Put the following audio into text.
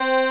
you